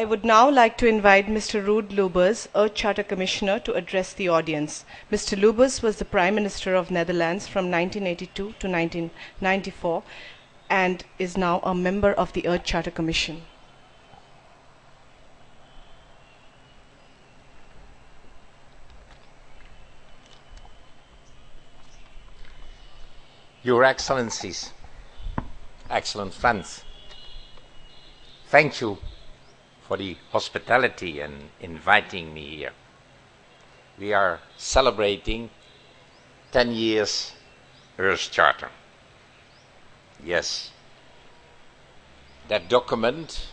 I would now like to invite Mr. Ruud Lubbers, Earth Charter Commissioner, to address the audience. Mr. Lubbers was the Prime Minister of Netherlands from 1982 to 1994 and is now a member of the Earth Charter Commission. Your Excellencies, excellent friends, thank you for the hospitality and inviting me here. We are celebrating 10 years Earth Charter. Yes, that document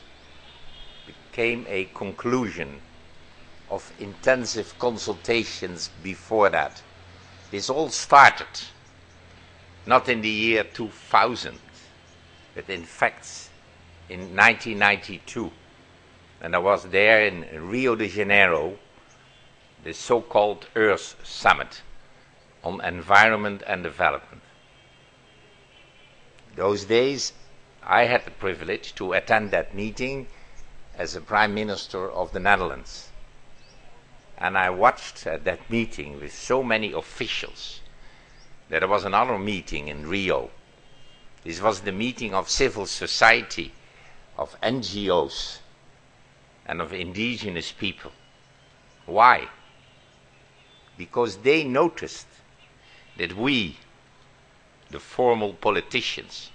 became a conclusion of intensive consultations before that. This all started not in the year 2000, but in fact in 1992. And I was there in Rio de Janeiro, the so called Earth Summit on Environment and Development. Those days, I had the privilege to attend that meeting as a Prime Minister of the Netherlands. And I watched uh, that meeting with so many officials there was another meeting in Rio. This was the meeting of civil society, of NGOs, and of indigenous people. Why? Because they noticed that we, the formal politicians,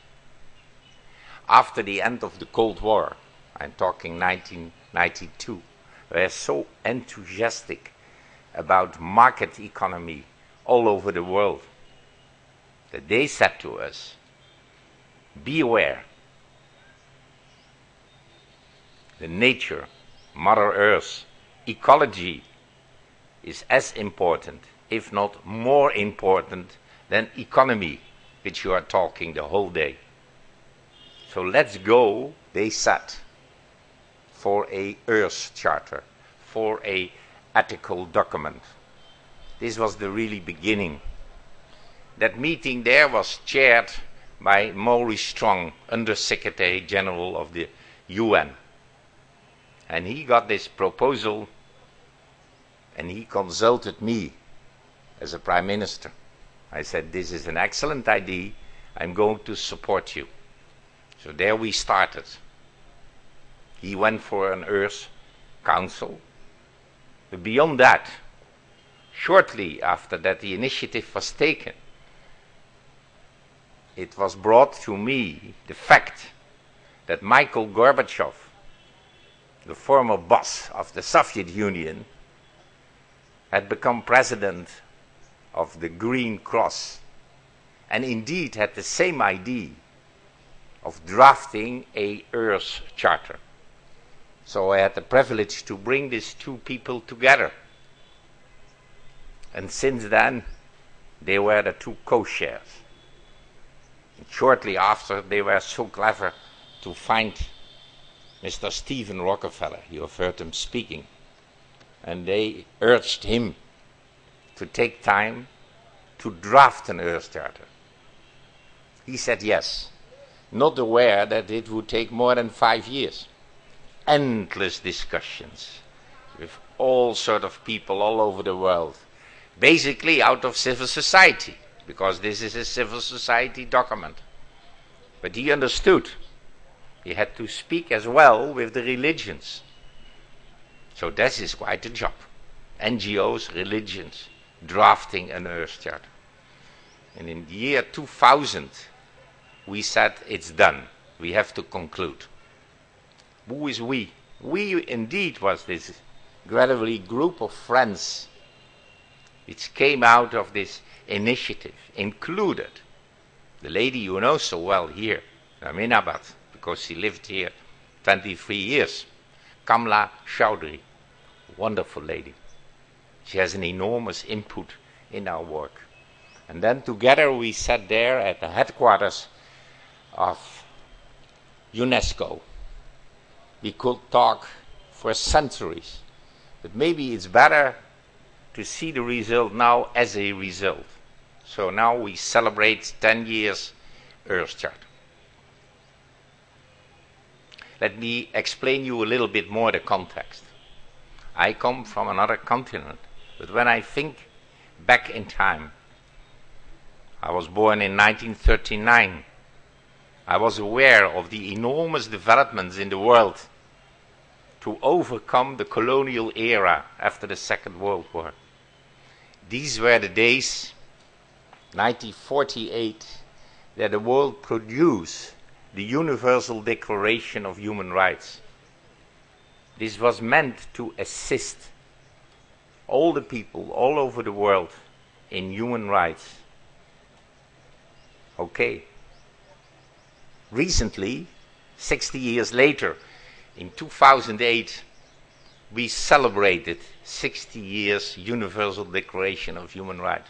after the end of the Cold War, I'm talking 1992, were so enthusiastic about market economy all over the world that they said to us, Be aware. The nature, Mother Earth, ecology is as important, if not more important, than economy, which you are talking the whole day. So let's go, they said, for a Earth Charter, for a ethical document. This was the really beginning that meeting there was chaired by Maurice Strong, Under Secretary General of the UN. And he got this proposal and he consulted me as a Prime Minister. I said, This is an excellent idea. I'm going to support you. So there we started. He went for an Earth Council. But beyond that, shortly after that the initiative was taken, it was brought to me the fact that Michael Gorbachev, the former boss of the Soviet Union, had become president of the Green Cross and indeed had the same idea of drafting a Earth Charter. So I had the privilege to bring these two people together. And since then, they were the two co chairs shortly after, they were so clever to find Mr. Steven Rockefeller. You have heard him speaking. And they urged him to take time to draft an Earth Charter. He said yes, not aware that it would take more than five years. Endless discussions with all sort of people all over the world, basically out of civil society because this is a civil society document. But he understood. He had to speak as well with the religions. So that is quite a job. NGOs, religions, drafting an Earth Charter. And in the year 2000, we said it's done. We have to conclude. Who is we? We indeed was this gradually group of friends which came out of this initiative included the lady you know so well here, Ahmedabad, because she lived here 23 years, Kamla Chowdhury, wonderful lady. She has an enormous input in our work. And then together we sat there at the headquarters of UNESCO. We could talk for centuries, but maybe it's better to see the result now as a result. So now we celebrate 10 years Earth Charter. Let me explain you a little bit more the context. I come from another continent, but when I think back in time, I was born in 1939. I was aware of the enormous developments in the world to overcome the colonial era after the Second World War. These were the days, 1948, that the world produced the Universal Declaration of Human Rights. This was meant to assist all the people all over the world in human rights. Okay. Recently, 60 years later, in 2008, we celebrated 60 years Universal Declaration of Human Rights.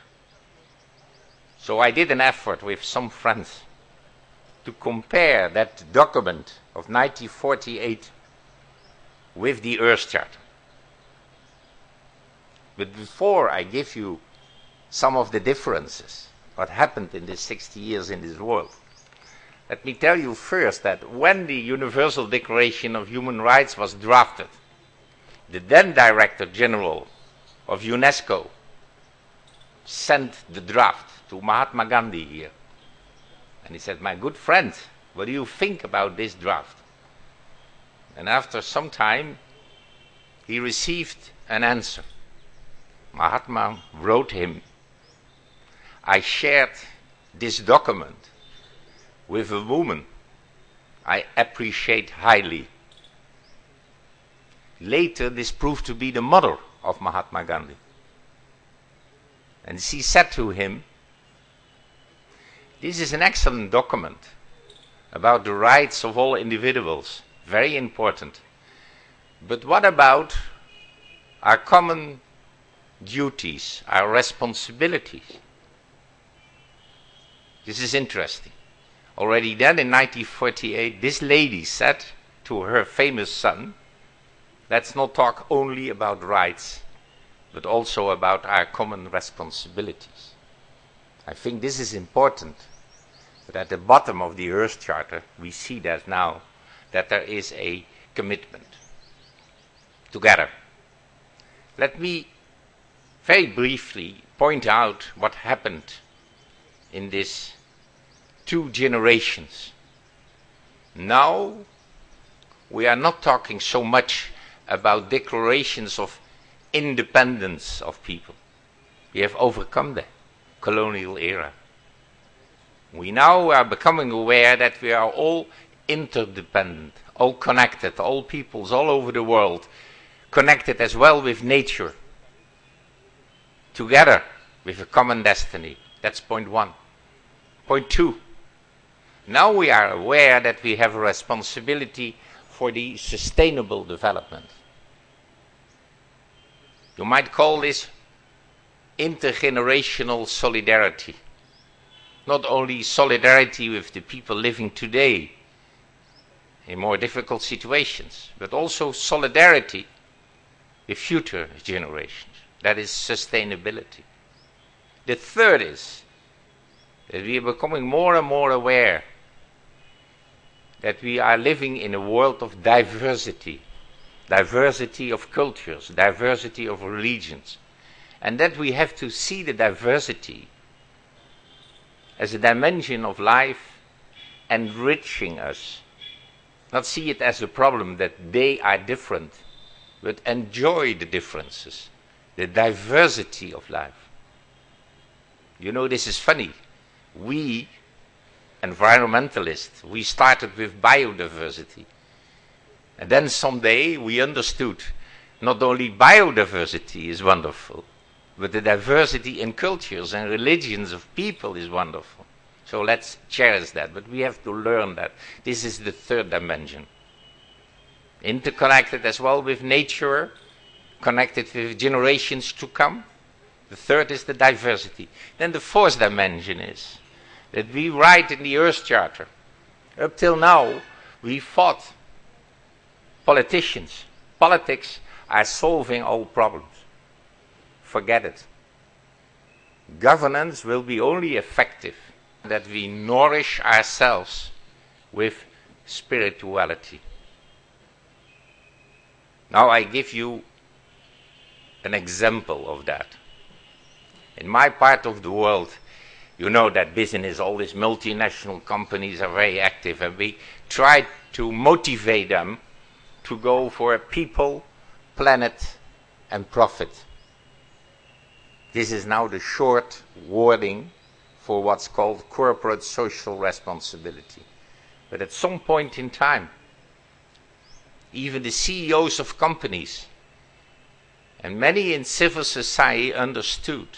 So I did an effort with some friends to compare that document of 1948 with the Earth Charter. But before I give you some of the differences, what happened in these 60 years in this world, let me tell you first that when the Universal Declaration of Human Rights was drafted, the then Director General of UNESCO sent the draft to Mahatma Gandhi here. And he said, My good friend, what do you think about this draft? And after some time, he received an answer. Mahatma wrote him, I shared this document with a woman I appreciate highly. Later, this proved to be the mother of Mahatma Gandhi. And she said to him, This is an excellent document about the rights of all individuals, very important. But what about our common duties, our responsibilities? This is interesting. Already then in 1948, this lady said to her famous son, Let's not talk only about rights, but also about our common responsibilities. I think this is important. But at the bottom of the Earth Charter, we see that now, that there is a commitment. Together. Let me very briefly point out what happened in these two generations. Now, we are not talking so much about declarations of independence of people. We have overcome the colonial era. We now are becoming aware that we are all interdependent, all connected, all peoples all over the world, connected as well with nature, together with a common destiny. That's point one. Point two. Now we are aware that we have a responsibility for the sustainable development. You might call this intergenerational solidarity. Not only solidarity with the people living today in more difficult situations, but also solidarity with future generations. That is sustainability. The third is that we are becoming more and more aware that we are living in a world of diversity diversity of cultures, diversity of religions, and that we have to see the diversity as a dimension of life enriching us. Not see it as a problem that they are different, but enjoy the differences, the diversity of life. You know, this is funny. We, environmentalists, we started with biodiversity. And then someday we understood not only biodiversity is wonderful, but the diversity in cultures and religions of people is wonderful. So let's cherish that. But we have to learn that. This is the third dimension. Interconnected as well with nature, connected with generations to come. The third is the diversity. Then the fourth dimension is that we write in the Earth Charter. Up till now, we fought politicians, politics are solving all problems. Forget it. Governance will be only effective that we nourish ourselves with spirituality. Now I give you an example of that. In my part of the world, you know that business, all these multinational companies are very active, and we try to motivate them to go for a people, planet, and profit. This is now the short wording for what's called corporate social responsibility. But at some point in time, even the CEOs of companies and many in civil society understood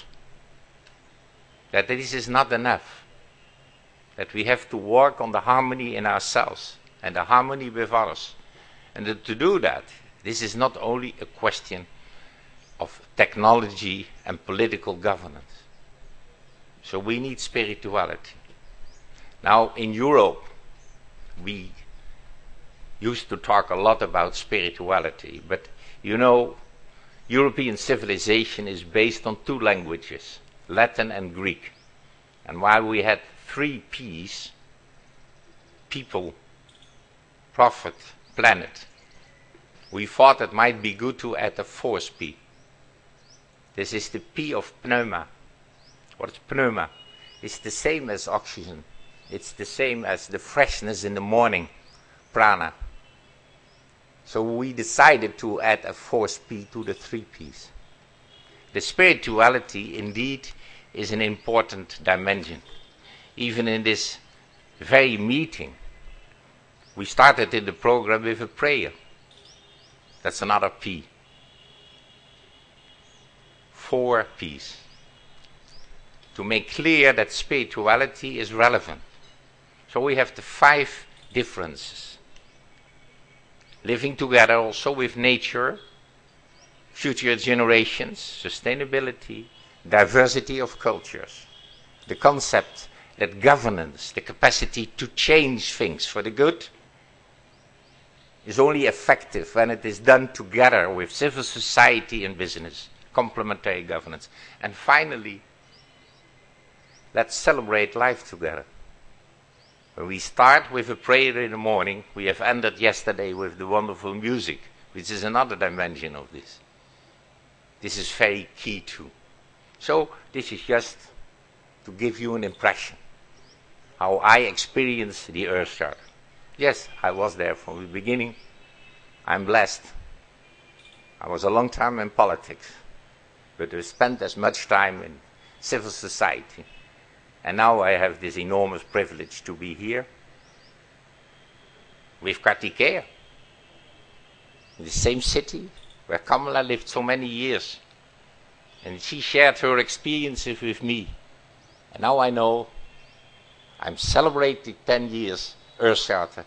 that this is not enough, that we have to work on the harmony in ourselves and the harmony with others. And to do that, this is not only a question of technology and political governance. So we need spirituality. Now, in Europe, we used to talk a lot about spirituality, but you know, European civilization is based on two languages, Latin and Greek. And while we had three P's, people, profit, planet, we thought it might be good to add a fourth P. This is the P of pneuma. What is pneuma? It's the same as oxygen. It's the same as the freshness in the morning, prana. So we decided to add a fourth P to the three Ps. The spirituality indeed is an important dimension. Even in this very meeting, we started in the program with a prayer. That's another P. Four Ps. To make clear that spirituality is relevant. So we have the five differences living together also with nature, future generations, sustainability, diversity of cultures. The concept that governance, the capacity to change things for the good, is only effective when it is done together with civil society and business, complementary governance. And finally, let's celebrate life together. When we start with a prayer in the morning, we have ended yesterday with the wonderful music, which is another dimension of this. This is very key too. So, this is just to give you an impression how I experienced the Earth Charter. Yes, I was there from the beginning. I'm blessed. I was a long time in politics, but I spent as much time in civil society and now I have this enormous privilege to be here with Kartikeya, in the same city where Kamala lived so many years. And she shared her experiences with me. And now I know I'm celebrating 10 years Earth Charter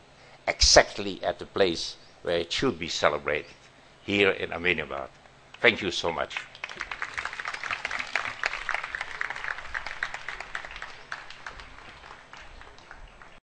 exactly at the place where it should be celebrated, here in Ahmedabad. Thank you so much.